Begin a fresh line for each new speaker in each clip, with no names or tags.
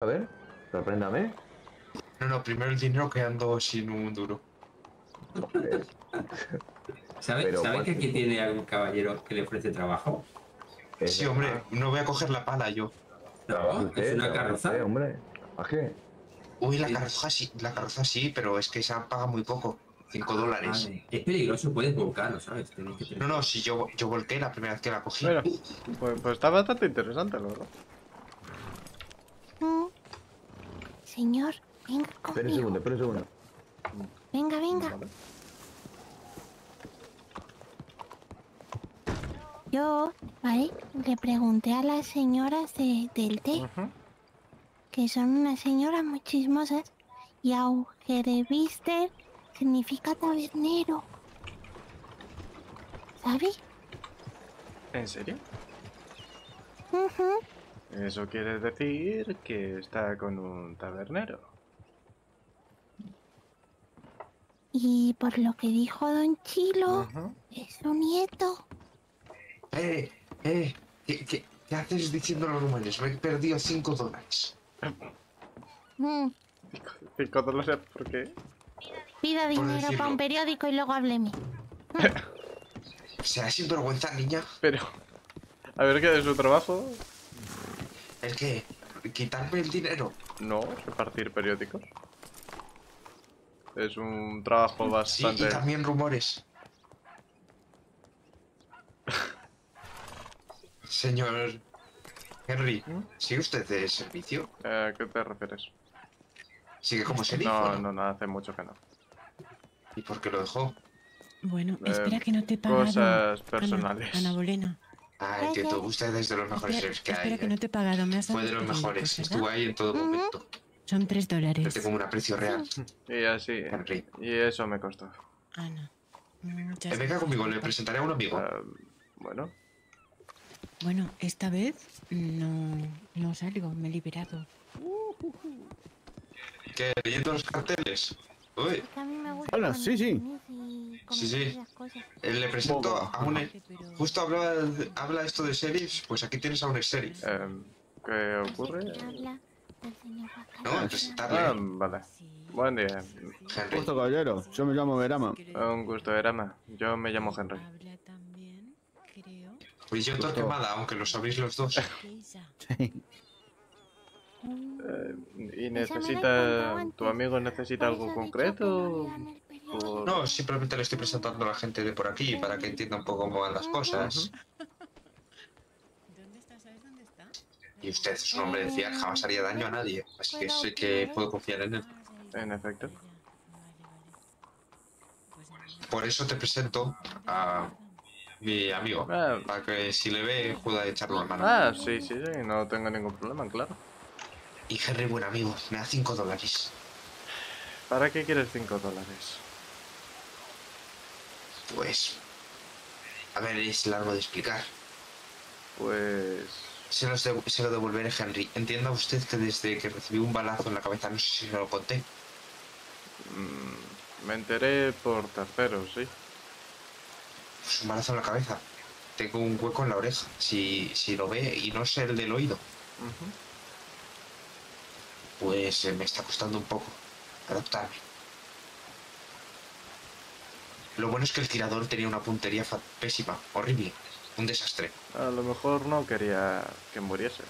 A ver, sorpréndame.
No, no, primero el dinero que ando sin un duro.
Joder.
¿Sabe,
Pero,
¿sabe
¿cuál-
que aquí tiene algún caballero que le ofrece trabajo?
Sí, hombre, no voy a coger la pala yo.
No,
Usted,
es una carroza.
usted, hombre. ¿A qué?
Uy, la carroza sí, la carroza sí, pero es que se paga muy poco. 5 dólares.
Vale. Es peligroso, puedes volcarlo, ¿sabes? Que
No, no, si yo, yo volqué la primera vez que la cogí.
Bueno, pues, pues está bastante interesante, la verdad.
Mm. Señor, venga
Espera un
conmigo.
segundo, espera un segundo.
Venga, venga. Yo, ¿vale? Le pregunté a las señoras de- del té, que son unas señoras muy chismosas, y Augerebister significa tabernero. ¿Sabes?
¿En serio?
Ujú.
Eso quiere decir que está con un tabernero.
Y por lo que dijo Don Chilo, es su nieto.
Eh, eh, ¿qué, qué, qué haces diciendo los rumores? Me he perdido 5 dólares.
Mm.
Cinco dólares, ¿por qué?
Pida dinero para un periódico y luego hábleme.
¿Será sinvergüenza, niña?
Pero, a ver qué de su trabajo.
Es que quitarme el dinero.
No, repartir periódicos. Es un trabajo
Sí,
bastante.
y también rumores. Señor Henry,
¿Mm?
¿sigue usted de servicio?
¿A qué te refieres?
¿Sigue como sheriff?
No,
no?
no, hace mucho que no.
¿Y por qué lo dejó?
Bueno,
Eh,
espera que no te pagado.
Cosas
Ana-
personales.
Ana, Bolena.
Ah, entiendo. Usted es de los mejores sheriffs que hay.
que
¿eh?
no te he pagado. Me has
Fue de los mejores. Estuvo ahí en todo momento.
Son tres dólares.
tengo un aprecio real.
Y así.
Henry.
Y eso me costó.
Ana.
Eh,
Muchas
venga conmigo, le presentaré a un amigo.
Ah, bueno,
Bueno, esta vez no, no salgo, me he liberado.
¿Qué? ¿Leyendo los carteles? Uy,
Es que a mí me gusta
Hola, sí, sí.
y
Sí, sí.
cosas.
eh, le presento a un...
Pero-
Justo habla, habla esto de sheriffs, pues aquí tienes a un ex-sheriff.
em, ¿qué ocurre?
Señor Bacalao.
No, en presentarle.
Ah, vale. Buen día.
Henry.
Justo caballero, yo me llamo Verama.
Un gusto, Erama. Yo me llamo Henry.
Pues yo
Justo.
Torquemada, aunque lo sabéis los dos.
Sí.
Eh, ¿Y
la
necesita... tu amigo necesita algo concreto?
no.
Por-
simplemente le estoy presentando a la gente de por aquí para que entienda un poco cómo van las cosas.
¿Dónde está? ¿Sabes dónde está?
Y usted es un hombre de fiar, jamás haría daño a nadie. Así que sé que puedo confiar en él.
En efecto.
Por eso te presento a mi amigo.
Ah,
Para que si le ve pueda echarle una mano.
ah, sí, sí, sí, no tengo ningún problema, claro.
Y Henry, buen amigo, me da 5 dólares.
¿Para qué quieres 5 dólares?
Pues... A ver, es largo de explicar.
Pues...
Se, los dev- se lo devolveré, Henry. Entienda usted que desde que recibí un balazo en la cabeza, no sé si se lo conté,
mm, me enteré por terceros, sí.
pues un balazo en la cabeza. Tengo un hueco en la oreja. Si, si lo ve y no es el del oído. Pues eh, me está costando un poco adaptarme. Lo bueno es que el tirador tenía una puntería pésima, horrible, un desastre.
A lo mejor no quería que muriese.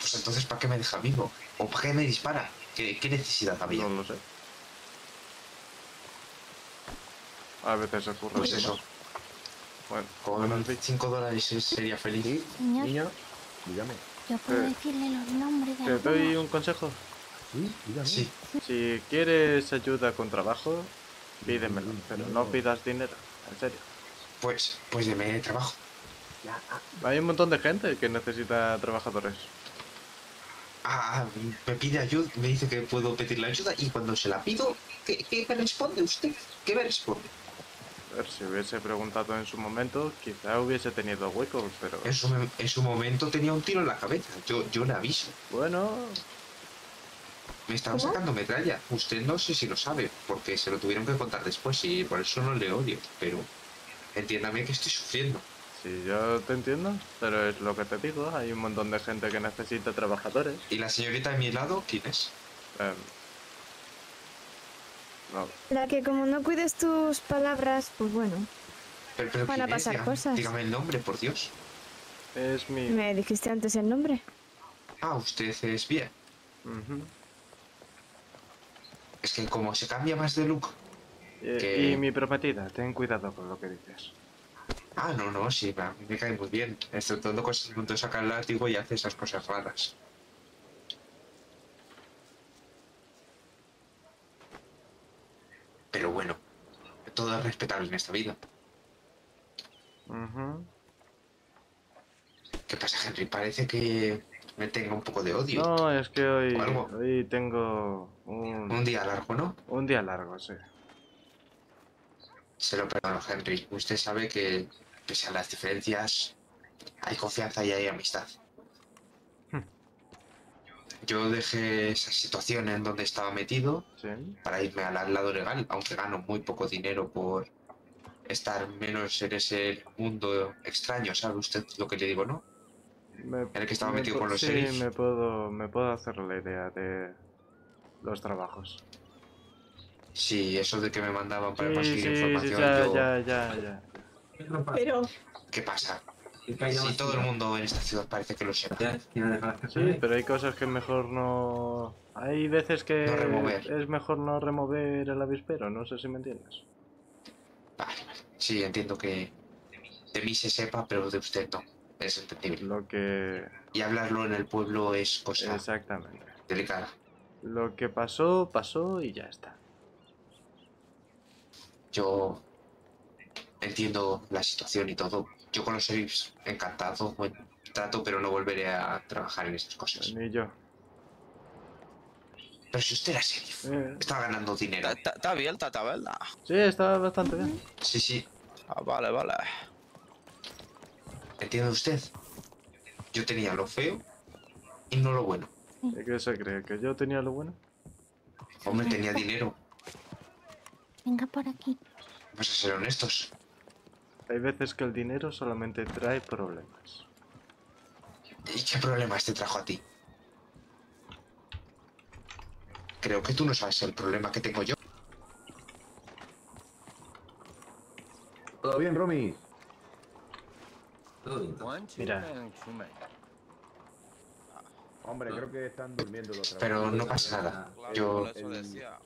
Pues entonces, ¿para qué me deja vivo? ¿O para qué me dispara? ¿Qué, qué necesidad había?
No lo sé. A veces ocurre.
Pues eso,
¿no? Bueno,
con
buenos días.
25 dólares sería feliz.
Sí, niña, dígame.
Yo puedo
Eh,
decirle los nombres de
Te doy un consejo.
Sí, dígame.
Sí,
Si quieres ayuda con trabajo, pídemelo, pero no pidas dinero, en serio.
pues, pues deme trabajo.
Ah,
Hay un montón de gente que necesita trabajadores.
Ah, me pide ayuda, me dice que puedo pedirle ayuda y cuando se la pido, ¿qué, qué me responde usted? ¿Qué me responde?
A ver, si hubiese preguntado en su momento, quizá hubiese tenido huecos, pero...
En su, en su momento tenía un tiro en la cabeza, yo, yo le aviso.
Bueno,
Me estaban sacando metralla. Usted no sé si lo sabe, porque se lo tuvieron que contar después y por eso no le odio. Pero entiéndame que estoy sufriendo.
Sí, yo te entiendo, pero es lo que te digo. Hay un montón de gente que necesita trabajadores.
¿Y la señorita de mi lado quién es?
Em, no,
La que como no cuides tus palabras, pues bueno,
Pero, pero
Van a pasar cosas.
Dígame el nombre, por Dios.
es mi...
me dijiste antes el nombre.
Ah, usted es bien. Es que como se cambia más de look.
Y,
Que-
y mi prometida, ten cuidado con lo que dices.
Ah, no, no, sí, me cae muy bien. Exceptuando cosas cuando saca el látigo y hace esas cosas raras. Pero bueno, todo es respetable en esta vida. ¿Qué pasa, Henry? Parece que me tenga un poco de odio.
No, es que hoy, hoy tengo un,
Un día largo, ¿no?
un día largo, sí.
Se lo perdono, Henry. Usted sabe que, pese a las diferencias, hay confianza y hay amistad. Yo dejé esa situación en donde estaba metido
Sí.
para irme al lado legal, aunque gano muy poco dinero por estar menos en ese mundo extraño, ¿sabe usted lo que le digo, no?
Me,
En el que estaba
me
metido con los
sí, me puedo, me puedo hacer la idea de los trabajos.
Sí, eso de que me mandaban para
Sí,
conseguir
sí,
información,
ya,
yo-
ya, ya, ya.
Pero
¿qué pasa?
¿Qué caída
Si
más
todo el mundo en esta ciudad parece que lo sepa.
Sí, pero hay cosas que mejor no... Hay veces que
No remover.
es mejor no remover el avispero, no sé si me entiendes.
Vale, vale. Sí, entiendo que de mí se sepa, pero de usted no. Es entendible.
Lo que...
Y hablarlo en el pueblo es cosa
Exactamente.
delicada.
Lo que pasó, pasó y ya está.
Yo entiendo la situación y todo. Yo con los sheriffs encantado, buen trato, pero no volveré a trabajar en esas cosas.
Ni yo.
Pero si usted era sheriff,
Eh,
estaba ganando dinero.
Está, está abierta taberna.
sí, está bastante bien.
Sí, sí,
Ah, vale, vale.
entiende usted. Yo tenía lo feo y no lo bueno.
¿Y qué se cree? ¿Que yo tenía lo bueno?
Hombre, tenía dinero.
Venga por aquí.
Vamos a ser honestos.
Hay veces que el dinero solamente trae problemas.
¿Y qué problemas te trajo a ti? Creo que tú no sabes el problema que tengo yo.
¿Todo bien, Romy?
Mira.
Hombre, creo que están durmiendo los
Pero no pasa nada. Yo-
eso decía.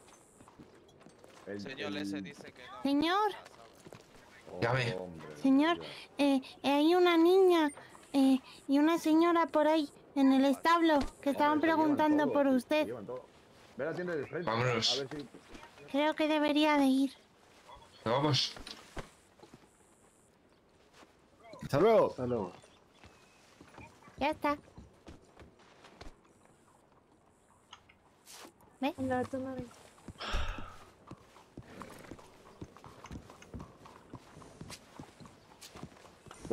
El
Señor
Señor, eh, eh, hay una niña eh, y una señora por ahí en el establo que estaban preguntando por usted.
Ve a la tienda del frente.
Vámonos.
A ver si...
Creo que debería de ir.
Vamos.
Hasta luego.
Hasta luego.
Ya está.
anda, toma.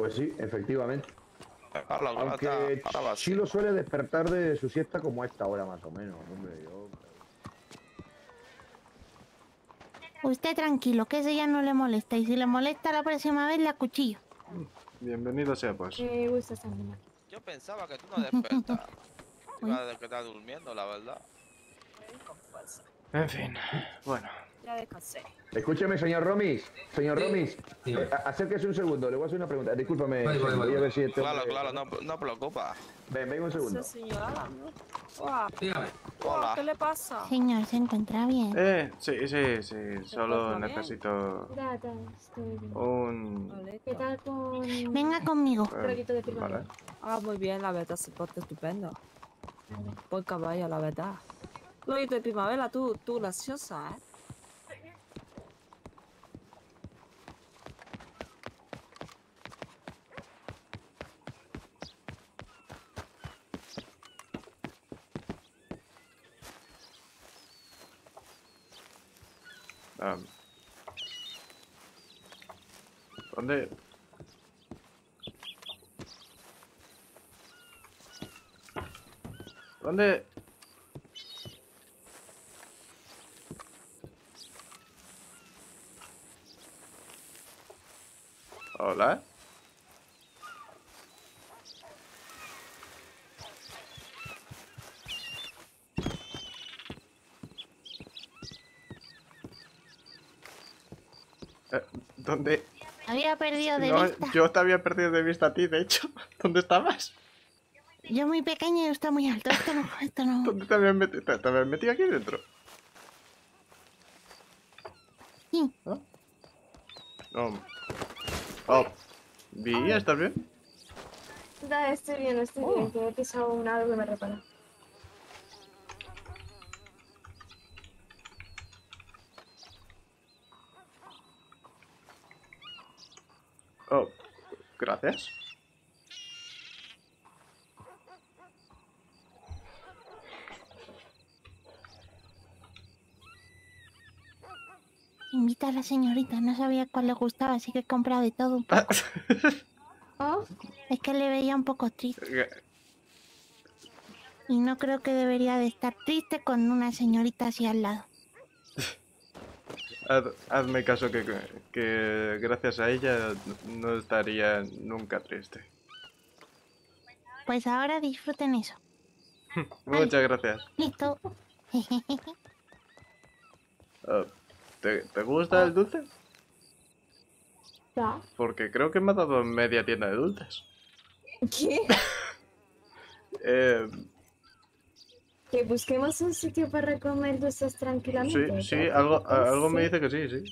Pues sí, efectivamente.
Ahora,
Aunque
así.
Chilo suele despertar de su siesta como a esta hora más o menos. Hombre, yo...
Usted tranquilo, que eso ya no le molesta. Y si le molesta la próxima vez, la cuchillo.
Bienvenido sea, pues.
Me gusta esa niña.
Yo pensaba que tú no despertas. Iba estás durmiendo, la verdad.
En fin, bueno.
Ya descansé.
Escúcheme, señor Romis. Señor
Sí.
Romis,
Sí.
eh, acérquese un segundo. Le voy a hacer una pregunta. Discúlpame.
Voy, voy,
señor,
voy,
voy a
voy.
ver si este
Claro,
hombre-
claro, no, no preocupa.
Ven, ven un segundo.
Dígame.
Hola.
¿Qué le pasa?
Señor, se encuentra bien.
Eh, sí, sí, sí. Solo necesito
Gracias, estoy bien.
un...
Vale.
¿Qué tal con...?
Venga conmigo.
eh,
de
vale.
Ah, muy bien, la verdad, se porta estupendo. Buen caballo, la verdad. Lorito de primavera, tú, tú graciosa, ¿eh?
Am. ¿Dónde? ¿Dónde? ¿Dónde?
Había perdido de
No,
vista.
yo te había perdido de vista a ti, de hecho. ¿Dónde estabas?
Yo muy pequeña y usted muy alto. Esto no, esto no.
¿Dónde te habías metido? ¿Te, te habías metido aquí dentro?
Sí.
Oh. ¿Vi? ¿Estás bien?
Da, estoy bien, estoy
Oh.
bien, que he pisado un algo y me repara.
Oh. Gracias.
Invita a la señorita. No sabía cuál le gustaba, así que he comprado de todo un poco.
Oh,
Es que le veía un poco triste. Y no creo que debería de estar triste con una señorita así al lado.
Haz- hazme caso que, que gracias a ella no estaría nunca triste.
Pues ahora disfruten eso.
Muchas gracias.
Listo.
Oh, ¿te, ¿Te gusta el dulce?
ya.
Porque creo que me ha dado media tienda de dulces.
¿Qué?
Eh,
Que busquemos un sitio para comer dulces
sí,
tranquilamente.
sí,
¿te
algo, algo me dice que sí, sí.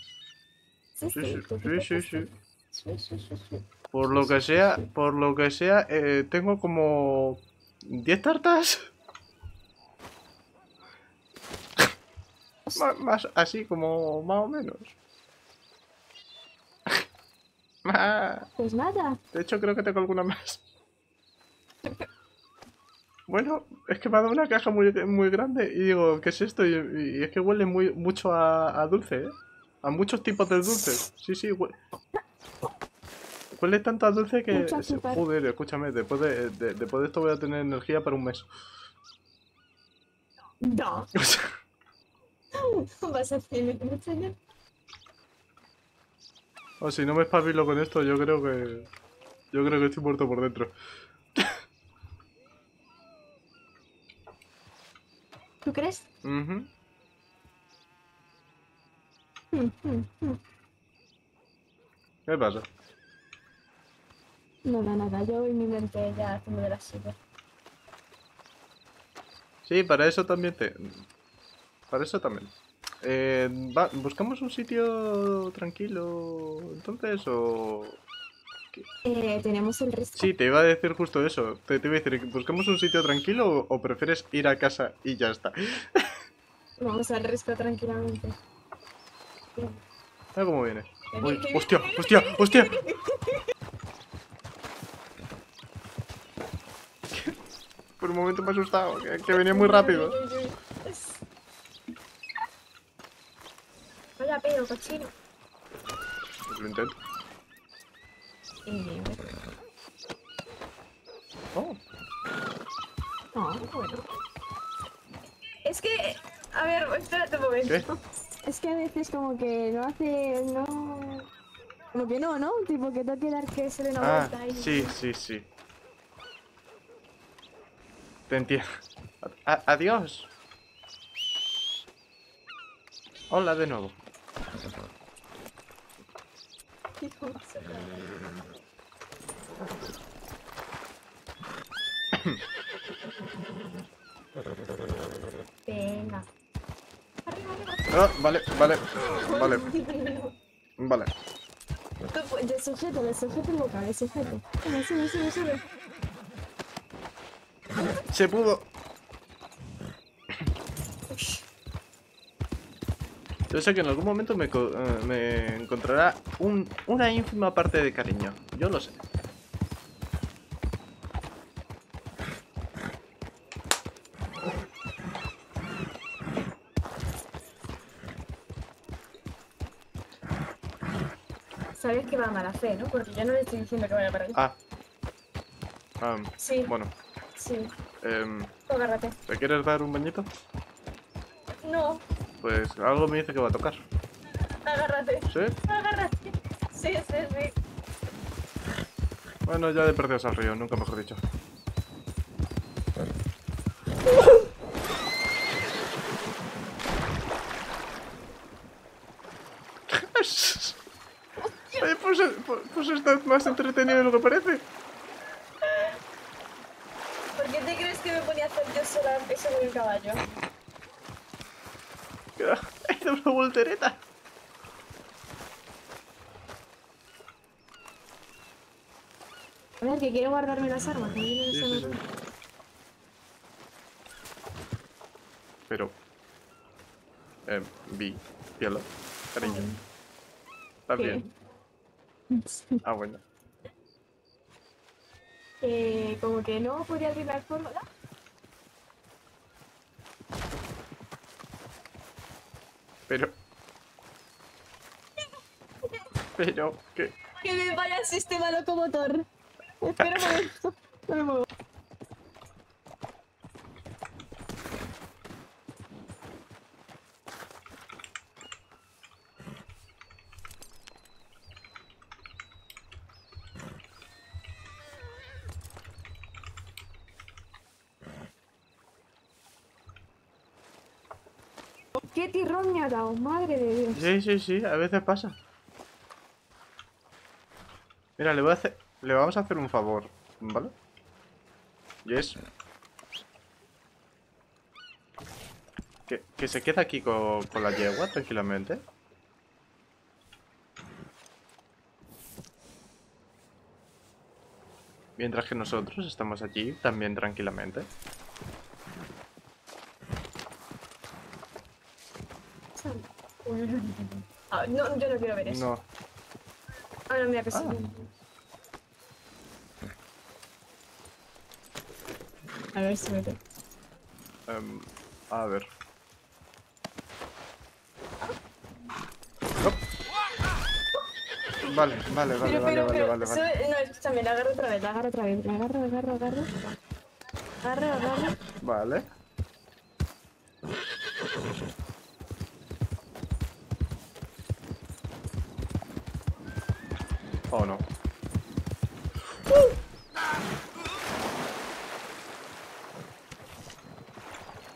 Sí,
Sí,
sí,
sí,
¿te
sí, sí, sí.
Sí, sí, sí, sí.
Por lo que sea, por lo que sea, eh, tengo como 10 tartas. Más así como más o menos.
Pues nada.
De hecho, creo que tengo alguna más. Bueno, es que me ha dado una caja muy, muy grande y digo, ¿qué es esto? Y, y es que huele muy, mucho a, a dulce, ¿eh? A muchos tipos de dulces. Sí, sí, huele. Huele tanto a dulce que... Joder, escúchame, después de, de- después de esto voy a tener energía para un mes.
No. Vas a enseñen.
o si no me espabilo con esto, yo creo que... Yo creo que estoy muerto por dentro.
¿Tú crees? Mm, mm.
¿Qué pasa?
Nada, nada. Yo en mi mente ya haciendo de la silla.
Sí, para eso también te... Para eso también. Eh, va- ¿Buscamos un sitio tranquilo entonces o...?
Eh, tenemos el resto.
Sí, te iba a decir justo eso. Te, te iba a decir, ¿buscamos un sitio tranquilo o, o prefieres ir a casa y ya está?
Vamos al resto tranquilamente.
Mira cómo viene. Uy, ¡Hostia! ¡Hostia! ¡Hostia! Por un momento me he asustado, que, que venía muy rápido.
Vaya pedo, cochino.
Pues lo intento.
Y...
Oh,
bueno. Es que... A ver, espérate un momento. Es que a veces como que no hace... No... Como que no, ¿no? Tipo que tengo que dar que se den una
Ah,
vuelta y...
sí, sí, sí. Te entiendo. A- adiós. Hola de nuevo.
Venga.
Ah, vale, vale, vale, vale.
Pues, Le sujeto, le sujeto el boca, le sujeto. Sube, sube, sube.
Se pudo. Yo sé que en algún momento me, eh, me encontrará un- una ínfima parte de cariño. Yo lo sé.
Sabes que va a mala fe, ¿no? Porque yo no le estoy diciendo que vaya para allá.
Ah. Am,
Sí,
bueno,
sí.
em,
Agárrate.
¿te quieres dar un bañito?
No,
Pues algo me dice que va a tocar.
agárrate.
¿Sí?
Agárrate. Sí, sí, sí.
Bueno, ya de perdidos al río, nunca mejor dicho. Pues, pues está más entretenido de lo que parece.
¿Por qué te crees que me ponía a hacer yo sola eso con el caballo?
Hay una voltereta.
A ver, que quiero guardarme las armas. no
Sí,
que
sí,
se me-
sí. Pero... Eh, vi, cielo, cariño. ¿Estás
¿Qué?
bien? Ah, bueno.
Eh, como que no podría arreglar fórmula.
Pero... Pero... ¿Qué?
Que me vaya el sistema locomotor. Espera un momento. No me muevo. ¿Qué tirón me ha dado? Madre de Dios.
Sí, sí, sí, a veces pasa. Mira, le vamos a hacer un favor, ¿vale? Y es... Que, que se quede aquí con, con la yegua tranquilamente. Mientras que nosotros estamos allí también tranquilamente.
Ah, no, yo no quiero ver eso.
No.
Ah, no, mira que sí. A ver si me ve.
Em, a ver. Vale, vale, vale,
pero,
vale,
pero,
vale,
pero,
vale, vale.
no, escúchame, la agarro otra vez, la agarro otra vez, la agarro, agarro, agarro. Agarro, agarro.
Vale. Oh no.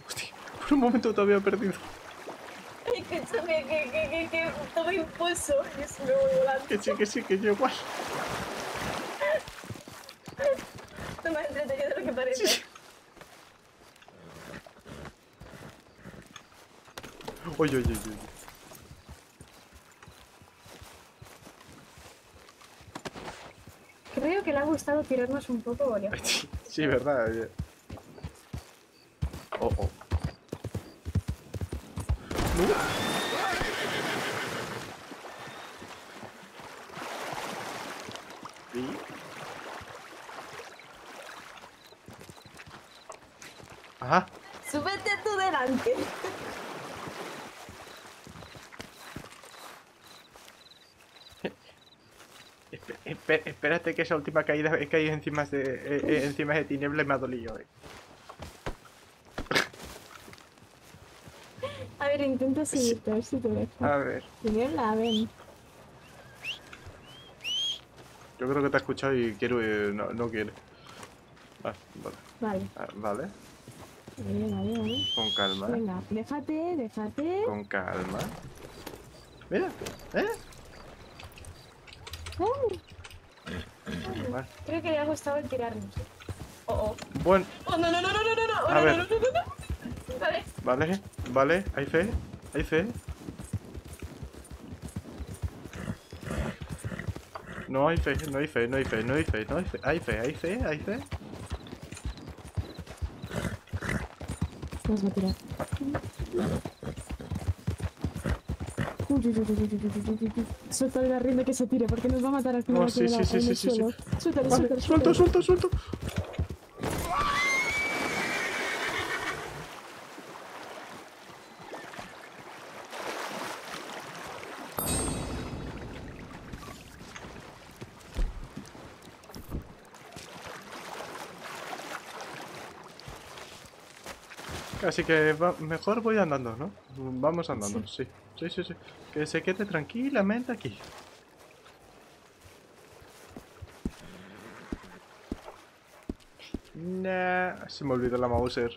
Hostia, por un momento te había perdido.
Ay, escúchame, que, que, que, que toma impulso. Y se me voy volando.
Que sí, que sí, que yo igual.
Esto más entretenido de lo que parece.
Oye, oye, oye. oye.
Creo que le ha gustado tirarnos un poco, Olio.
Sí, sí, verdad. oye. Ajá.
Súbete tú delante.
Espérate que esa última caída he caído encima de, eh, eh, encima de tiniebla y me ha dolido. eh.
A subirte, a ver si te deja.
A ver,
Tiniebla, ven.
yo creo que te ha escuchado y quiero eh, no, no quiere. Ah, vale.
Vale,
Ah, vale,
vale, vale, vale.
con calma.
Venga, déjate, déjate.
Con calma. Mira, ¿eh?
Oh, creo que le ha gustado el tirarnos. Oh, oh.
Bueno,
Oh, no, no, no, no, no, no, no,
A
no,
ver.
no, no, no, no. Vale.
vale, vale, hay fe, ¿Hay fe? No hay fe, no hay fe, no hay fe, no hay fe, no hay fe, hay fe, hay fe, hay fe.
Vamos a tirar. Suelta la rienda que se tire, porque nos va a matar al final.
Oh,
no,
sí, sí, sí, sí, sí.
Suéltalo,
suelto, suelto, suelto. Así que va- mejor voy andando, ¿no? Vamos andando, sí. Sí, sí, sí. Que se quede tranquilamente aquí. Nah, se me olvidó la Mauser.